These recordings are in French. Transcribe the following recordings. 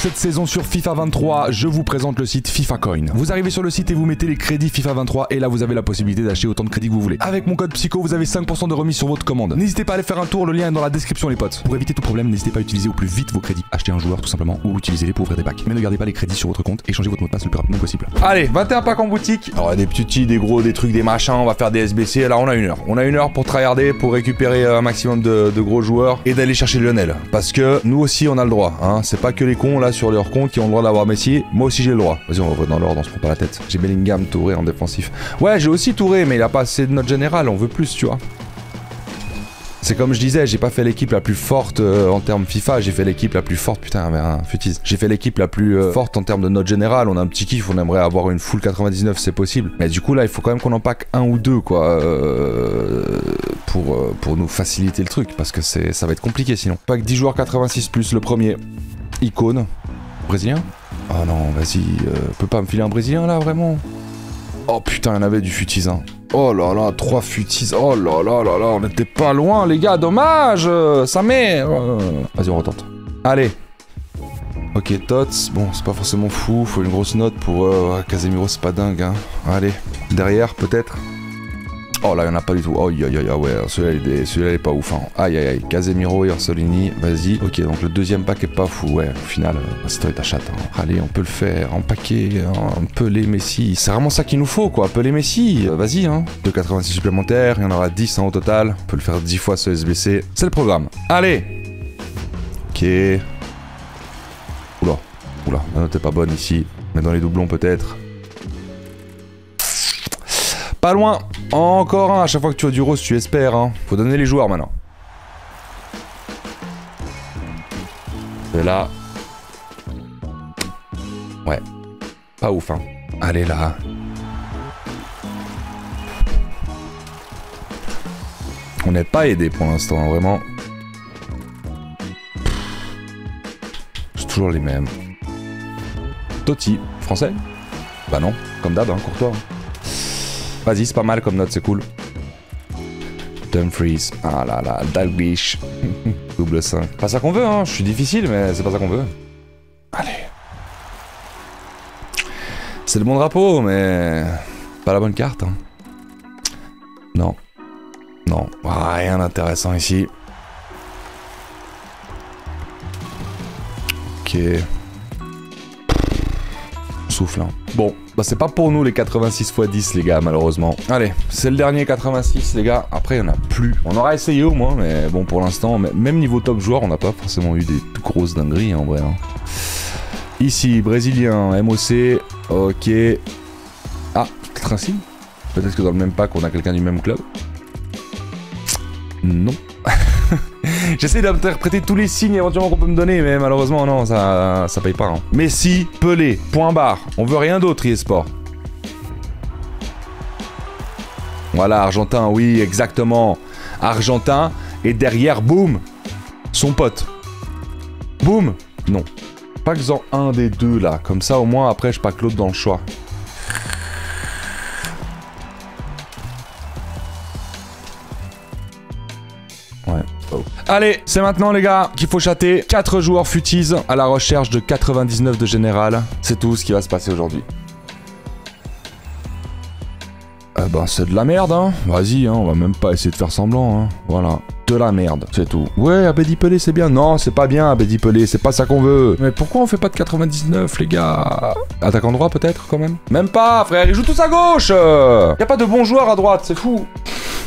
pour cette saison sur FIFA 23, je vous présente le site FIFA Coin. Vous arrivez sur le site et vous mettez les crédits FIFA 23 et là vous avez la possibilité d'acheter autant de crédits que vous voulez. Avec mon code PSYCHO, vous avez 5% de remise sur votre commande. N'hésitez pas à aller faire un tour, le lien est dans la description les potes. Pour éviter tout problème, n'hésitez pas à utiliser au plus vite vos crédits. Achetez un joueur tout simplement ou utilisez-les pour ouvrir des packs. Mais ne gardez pas les crédits sur votre compte et changez votre mot de passe le plus rapidement possible. Allez, 21 packs en boutique. Alors des petits, des gros, des trucs, des machins, on va faire des SBC. Alors on a une heure. On a une heure pour tryharder, pour récupérer un maximum de, de gros joueurs et d'aller chercher Lionel. Parce que nous aussi on a le droit. Hein. C'est pas que les cons là sur leur compte qui ont le droit d'avoir Messi. Moi aussi j'ai le droit. Vas-y, on va dans l'ordre, on se prend pas la tête. J'ai Bellingham, Touré en défensif. Ouais, j'ai aussi Touré, mais il a pas assez de note générale. On veut plus, tu vois. C'est comme je disais, j'ai pas fait l'équipe la plus forte euh, en termes FIFA, j'ai fait l'équipe la plus forte, putain, mais un futise. J'ai fait l'équipe la plus euh, forte en termes de note générale, on a un petit kiff, on aimerait avoir une full 99, c'est possible. Mais du coup là, il faut quand même qu'on en pack un ou deux, quoi, euh, pour, pour nous faciliter le truc, parce que ça va être compliqué sinon. Pack 10 joueurs 86 plus, le premier, icône, brésilien Oh non, vas-y, euh, peut pas me filer un brésilien là, vraiment Oh putain, il y en avait du futis, hein. Oh là là, trois futis. Oh là là là là, on était pas loin, les gars. Dommage, euh, sa mère. Vas-y, on retente. Allez. Ok, Tots. Bon, c'est pas forcément fou. Faut une grosse note pour euh, Casemiro, c'est pas dingue. Hein. Allez, derrière, peut-être. Oh là, il y en a pas du tout. Oh, aïe aïe aïe, ouais, celui-là il, est- celui-là, il est pas ouf. Hein. Aïe aïe aïe, Casemiro et Orsolini, vas-y. Ok, donc le deuxième pack est pas fou. Ouais, au final, euh, c'est toi et ta chatte. hein. Allez, on peut le faire. En paquet, en Pelé, Messi. C'est vraiment ça qu'il nous faut, quoi. Pelé, Messi. Euh, vas-y, hein. 2,86 supplémentaires, il y en aura 10 hein, au total. On peut le faire 10 fois ce SBC. C'est le programme. Allez Ok. Oula, oula, la note est pas bonne ici. Mais dans les doublons peut-être. Pas loin Encore un, à chaque fois que tu as du rose, tu espères. Hein. Faut donner les joueurs maintenant. Et là... Ouais. Pas ouf, hein. Allez là. On n'est pas aidé pour l'instant, hein, vraiment. C'est toujours les mêmes. Totti, français? Bah non, comme d'hab, hein, Courtois. Vas-y, c'est pas mal comme note, c'est cool. Dumfries, ah là là, Dalglish, double 5. Pas ça qu'on veut, hein, je suis difficile, mais c'est pas ça qu'on veut. Allez. C'est le bon drapeau, mais pas la bonne carte. Hein. Non. Non, rien d'intéressant ici. Ok. Hein. Bon, bah c'est pas pour nous les 86 x 10 les gars malheureusement. Allez, c'est le dernier 86 les gars. Après il y en a plus. On aura essayé au moins, mais bon pour l'instant, même niveau top joueur, on n'a pas forcément eu des grosses dingueries en vrai. hein. Ici, brésilien, MOC, ok. Ah, signe Peut-être que dans le même pack on a quelqu'un du même club. Non. J'essaie d'interpréter tous les signes éventuellement qu'on peut me donner, mais malheureusement, non, ça, ça paye pas. hein. Messi, Pelé, point barre. On veut rien d'autre, eSport. Voilà, Argentin, oui, exactement. Argentin, et derrière, boum, son pote. Boum, non. Pas que en un des deux, là. Comme ça, au moins, après, je pack l'autre dans le choix. Ouais. Allez, c'est maintenant les gars qu'il faut chatter 4 joueurs futis à la recherche de 99 de général. C'est tout ce qui va se passer aujourd'hui. Eh ben c'est de la merde hein. Vas-y hein, on va même pas essayer de faire semblant hein. Voilà. De la merde, c'est tout. Ouais, Abedi Pelé c'est bien. Non, c'est pas bien Abedi Pelé, c'est pas ça qu'on veut. Mais pourquoi on fait pas de 99 les gars? Attaquant droit peut-être quand même? Même pas frère, ils jouent tous à gauche. Y a pas de bons joueurs à droite, c'est fou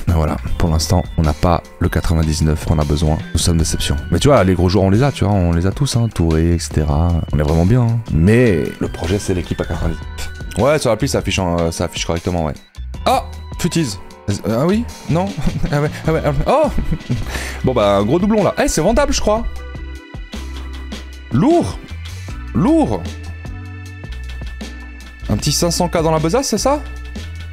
voilà, pour l'instant, on n'a pas le 99 qu'on a besoin. Nous sommes déception. Mais tu vois, les gros joueurs, on les a, tu vois, on les a tous, hein, Touré, etc. On est vraiment bien. hein. Mais le projet, c'est l'équipe à 99. Ouais, sur l'appli, ça affiche, euh, ça affiche correctement, ouais. Ah Futise Euh, Ah oui? Non? Ah ouais, ah ouais, ah ouais. Oh Bon bah, gros doublon là. Eh, c'est vendable, je crois. Lourd Lourd Un petit 500k dans la besace, c'est ça?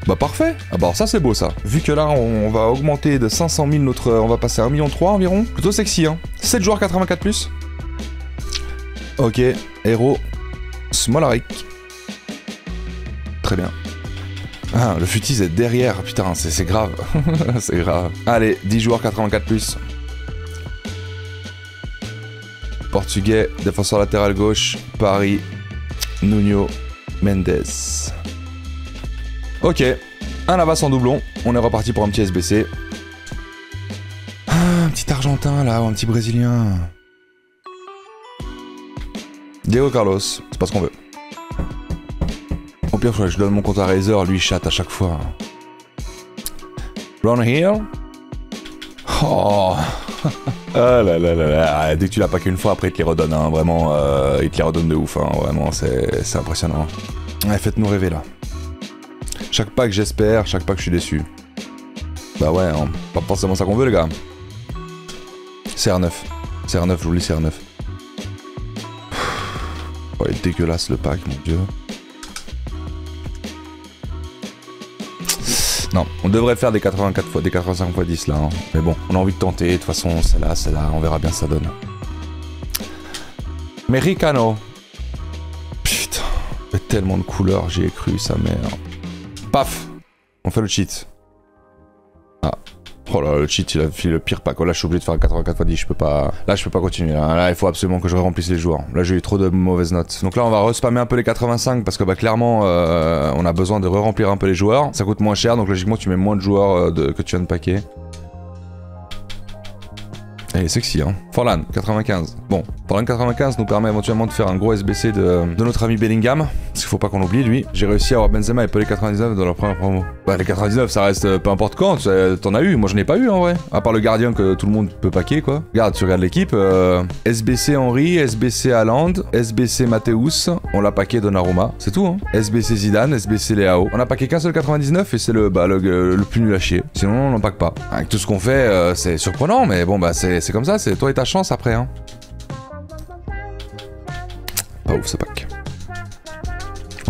Bah parfait Ah bah ça c'est beau ça. Vu que là on va augmenter de 500 000 notre... On va passer à 1,3 million environ. Plutôt sexy hein. 7 joueurs 84+. plus. Ok, héros. Smolaric. Très bien. Ah, le futis est derrière. Putain, c'est c'est grave. c'est grave. Allez, 10 joueurs 84+. plus. portugais, défenseur latéral gauche, Paris, Nuno Mendes. Ok, un Navas en doublon, on est reparti pour un petit SBC. Ah, un petit argentin là, ou un petit brésilien. Diego Carlos, c'est pas ce qu'on veut. Au pire, je donne mon compte à Razer, lui chatte à chaque fois. Ron Hill Oh Ah là là là là, dès que tu l'as pas qu'une fois, après il te les redonne, hein. vraiment, euh, il te les redonne de ouf, hein. vraiment, c'est impressionnant. Ouais, faites-nous rêver là. Chaque pack j'espère, chaque pack je suis déçu. Bah ouais, hein. pas forcément ça qu'on veut les gars. CR9, CR9, je voulais CR9. Oh, il est dégueulasse le pack, mon dieu. Non, on devrait faire des 84 fois, des 85 fois 10 là. Hein. Mais bon, on a envie de tenter. De toute façon, c'est là, c'est là. On verra bien ça donne. Americano. Putain, tellement de couleurs, j'y ai cru, sa mère. Paf On fait le cheat. Oh là, le cheat, il a fait le pire pack. Oh, là, je suis obligé de faire 84 x 10. Je peux pas. Là, je peux pas continuer. Là, il faut absolument que je remplisse les joueurs. Là, j'ai eu trop de mauvaises notes. Donc là, on va respammer un peu les 85 parce que bah clairement, euh, on a besoin de re-remplir un peu les joueurs. Ça coûte moins cher, donc logiquement, tu mets moins de joueurs euh, que tu viens de paquer. Elle est sexy, hein. Forlan, 95. Bon, Forlan 95 nous permet éventuellement de faire un gros SBC de, notre ami Bellingham. Parce qu'il faut pas qu'on l'oublie, lui. J'ai réussi à avoir Benzema et Pelé 99 dans leur première promo. Bah, les 99, ça reste euh, peu importe quand. T'en as eu. Moi, je n'ai pas eu, en vrai. À part le gardien que tout le monde peut paquer, quoi. Regarde, tu regardes l'équipe. Euh, SBC Henry, SBC Haaland, SBC Mateus. On l'a paqué Donnarumma. C'est tout, hein. SBC Zidane, SBC Leao. On a paqué qu'un seul 99 et c'est le, bah, le, plus nul à chier. Sinon, on n'en paque pas. Avec tout ce qu'on fait, euh, c'est surprenant, mais bon, bah, c'est comme ça, c'est toi et ta chance après. Hein. Pas ouf ce pack.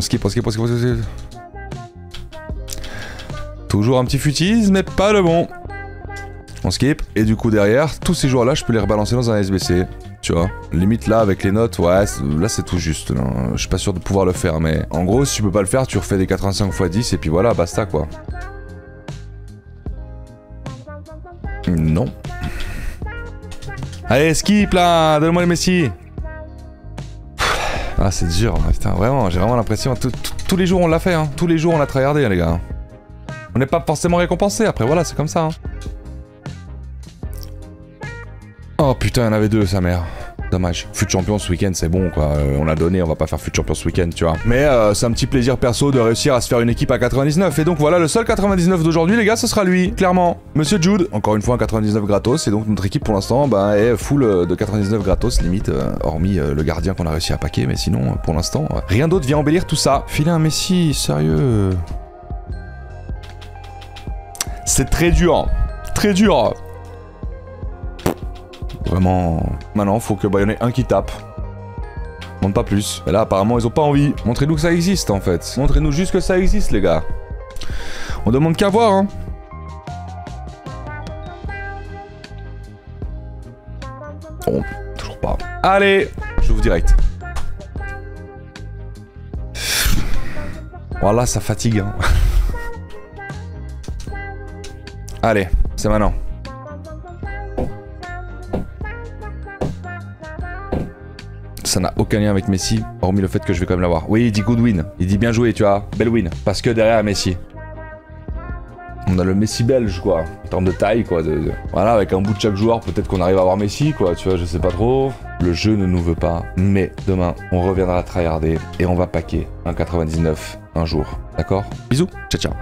On skip, on skip, on skip. Toujours un petit futis, mais pas le bon. On skip, et du coup derrière, tous ces joueurs là, je peux les rebalancer dans un SBC. Tu vois, limite là avec les notes, ouais, là c'est tout juste. Je suis pas sûr de pouvoir le faire, mais en gros, si tu peux pas le faire, tu refais des 85 x 10 et puis voilà, basta quoi. Non. Allez, skip là Donne-moi les Messi Ah, c'est dur, hein, putain, vraiment, j'ai vraiment l'impression... Tous les jours on l'a fait, hein. Tous les jours on l'a tryhardé, les gars. On n'est pas forcément récompensé, après voilà, c'est comme ça. Hein. Oh putain, il y en avait deux, sa mère. Dommage. Fut champion ce week-end, c'est bon quoi. Euh, on l'a donné, on va pas faire fut champion ce week-end, tu vois. Mais euh, c'est un petit plaisir perso de réussir à se faire une équipe à 99. Et donc voilà, le seul 99 d'aujourd'hui, les gars, ce sera lui, clairement. Monsieur Jude, encore une fois un 99 gratos. Et donc notre équipe pour l'instant bah, est full euh, de 99 gratos, limite, hormis le gardien qu'on a réussi à paquer. Mais sinon, pour l'instant, rien d'autre vient embellir tout ça. Filer un Messi, sérieux. C'est très dur. Très dur. Vraiment... Maintenant, faut que bah, y en ait un qui tape. Montre pas plus. Et là, apparemment, ils ont pas envie. Montrez-nous que ça existe, en fait. Montrez-nous juste que ça existe, les gars. On demande qu'à voir, hein. Bon, toujours pas. Allez, je vous direct. Voilà, ça fatigue. Hein. Allez, c'est maintenant. Ça n'a aucun lien avec Messi, hormis le fait que je vais quand même l'avoir. Oui, il dit good win. Il dit bien joué, tu vois. Belle win. Parce que derrière Messi. On a le Messi belge, quoi. En termes de taille, quoi. Voilà, avec un bout de chaque joueur, peut-être qu'on arrive à avoir Messi, quoi. Tu vois, je sais pas trop. Le jeu ne nous veut pas. Mais demain, on reviendra tryharder et on va paquer un 99 un jour. D'accord? Bisous. Ciao, ciao.